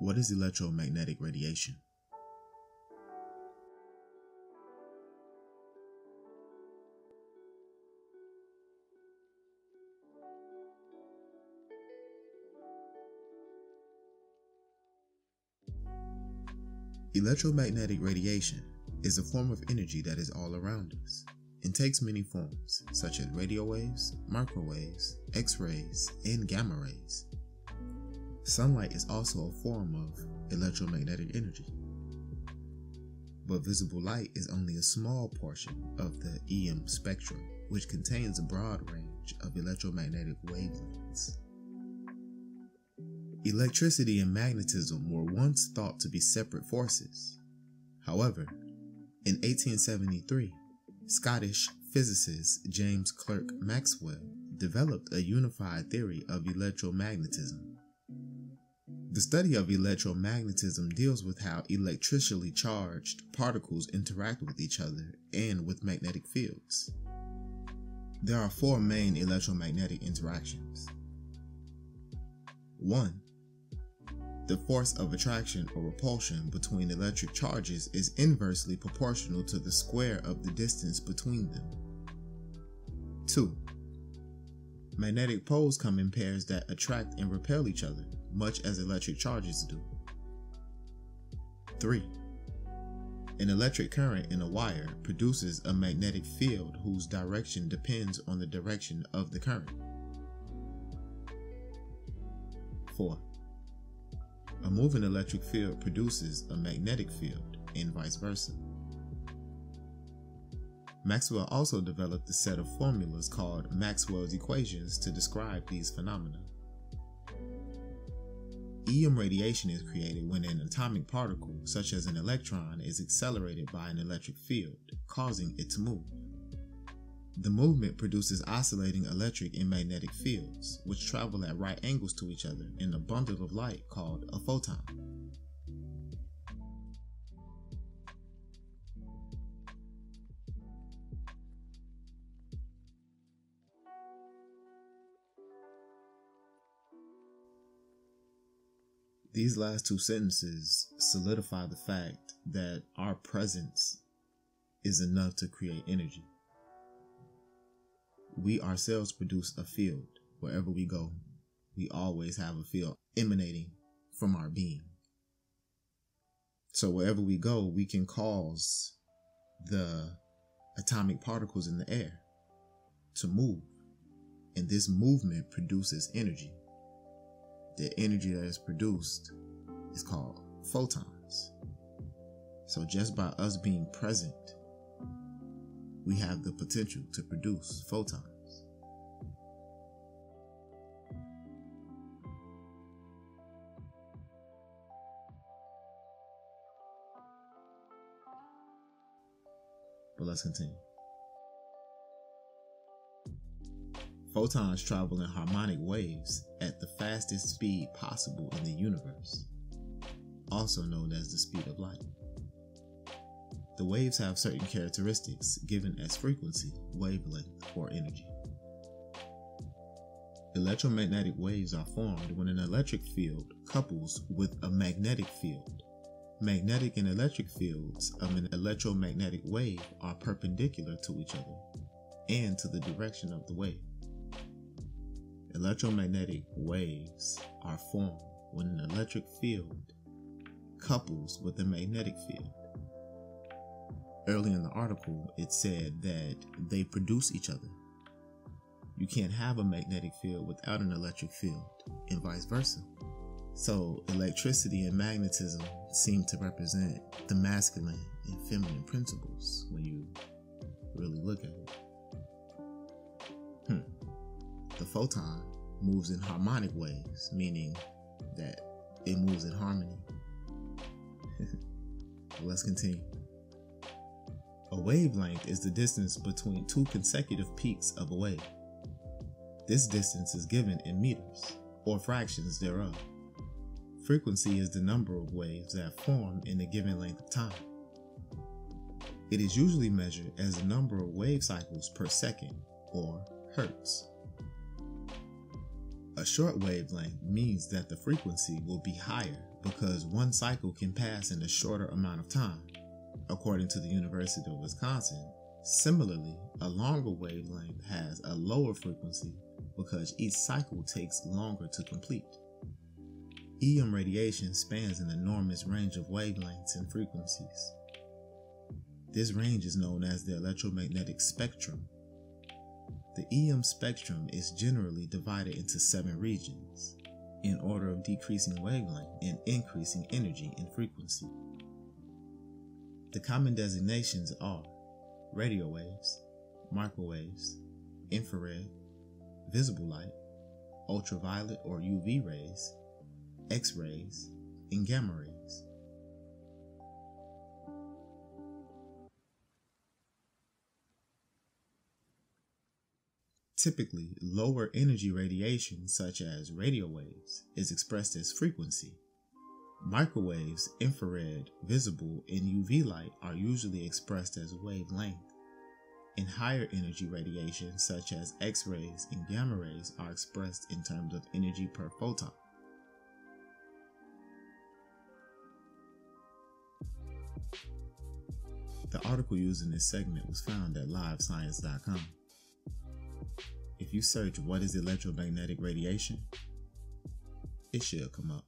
What is electromagnetic radiation? Electromagnetic radiation is a form of energy that is all around us and takes many forms, such as radio waves, microwaves, X rays, and gamma rays. Sunlight is also a form of electromagnetic energy. But visible light is only a small portion of the EM spectrum, which contains a broad range of electromagnetic wavelengths. Electricity and magnetism were once thought to be separate forces. However, in 1873, Scottish physicist James Clerk Maxwell developed a unified theory of electromagnetism. The study of electromagnetism deals with how electrically charged particles interact with each other and with magnetic fields. There are four main electromagnetic interactions. 1. The force of attraction or repulsion between electric charges is inversely proportional to the square of the distance between them. 2. Magnetic poles come in pairs that attract and repel each other much as electric charges do. 3. An electric current in a wire produces a magnetic field whose direction depends on the direction of the current. 4. A moving electric field produces a magnetic field and vice versa. Maxwell also developed a set of formulas called Maxwell's equations to describe these phenomena. EM radiation is created when an atomic particle, such as an electron, is accelerated by an electric field, causing it to move. The movement produces oscillating electric and magnetic fields, which travel at right angles to each other in a bundle of light called a photon. These last two sentences solidify the fact that our presence is enough to create energy. We ourselves produce a field wherever we go. We always have a field emanating from our being. So wherever we go, we can cause the atomic particles in the air to move. And this movement produces energy the energy that is produced is called photons. So just by us being present, we have the potential to produce photons. But let's continue. Photons travel in harmonic waves at the fastest speed possible in the universe, also known as the speed of light. The waves have certain characteristics given as frequency, wavelength, or energy. Electromagnetic waves are formed when an electric field couples with a magnetic field. Magnetic and electric fields of an electromagnetic wave are perpendicular to each other and to the direction of the wave. Electromagnetic waves are formed when an electric field couples with a magnetic field. Early in the article, it said that they produce each other. You can't have a magnetic field without an electric field, and vice versa. So, electricity and magnetism seem to represent the masculine and feminine principles when you really look at it. Hmm the photon moves in harmonic waves, meaning that it moves in harmony. Let's continue. A wavelength is the distance between two consecutive peaks of a wave. This distance is given in meters, or fractions thereof. Frequency is the number of waves that form in a given length of time. It is usually measured as the number of wave cycles per second, or hertz. A short wavelength means that the frequency will be higher because one cycle can pass in a shorter amount of time, according to the University of Wisconsin. Similarly, a longer wavelength has a lower frequency because each cycle takes longer to complete. EM radiation spans an enormous range of wavelengths and frequencies. This range is known as the electromagnetic spectrum. The EM spectrum is generally divided into seven regions in order of decreasing wavelength and increasing energy and frequency. The common designations are radio waves, microwaves, infrared, visible light, ultraviolet or UV rays, X rays, and gamma rays. Typically, lower energy radiation, such as radio waves, is expressed as frequency. Microwaves, infrared, visible, and UV light are usually expressed as wavelength. And higher energy radiation, such as X rays and gamma rays, are expressed in terms of energy per photon. The article used in this segment was found at livescience.com. If you search what is electromagnetic radiation, it should come up.